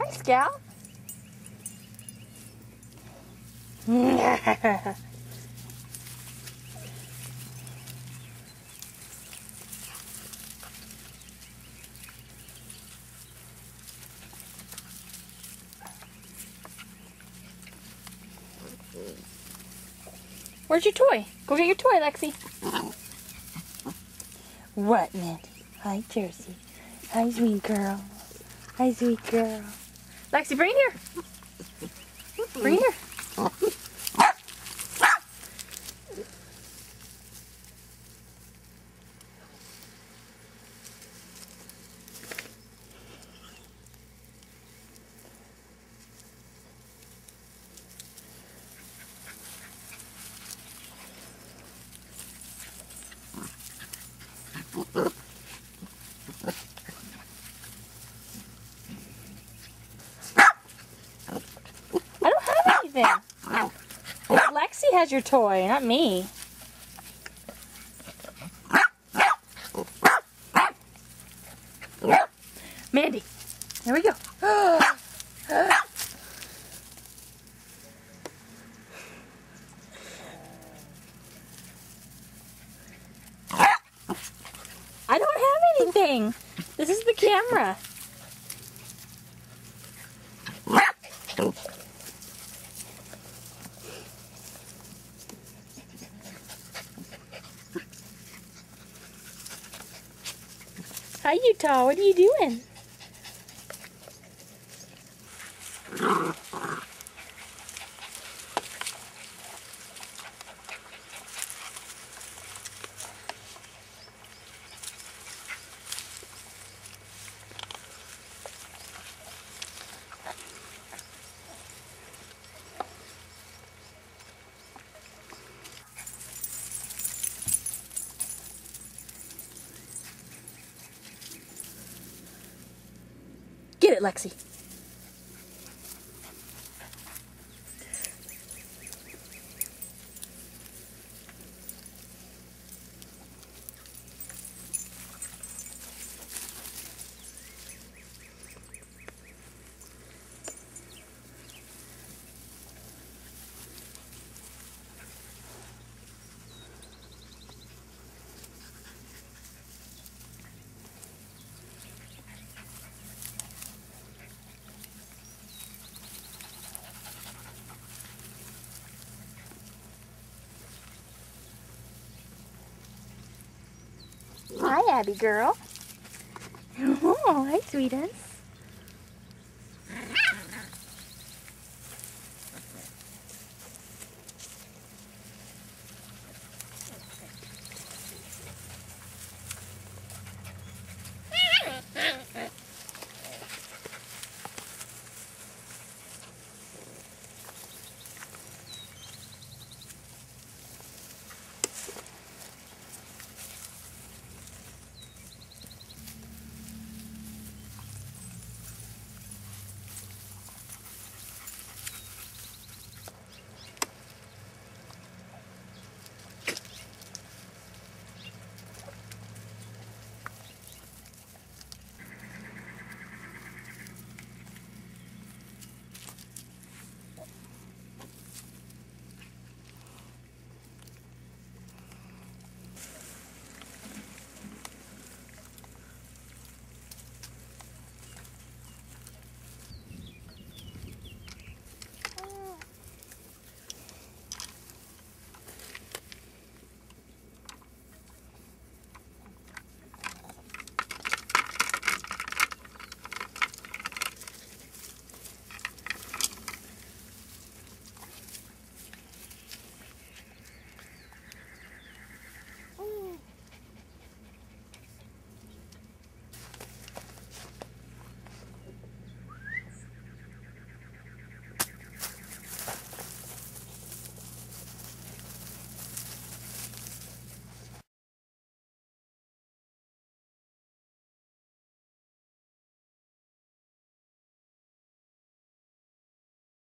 Nice gal. Where's your toy? Go get your toy, Lexi. What, Mandy? Hi, Jersey. Hi, sweet girl. Hi, sweet girl. Lexi, bring here. Bring here. I don't have anything. Lexi has your toy, not me. Mandy, there we go. I don't have anything. This is the camera. Hi, Utah. What are you doing? Get it, Lexi. Hi, Abby girl. Oh, hi, sweetest.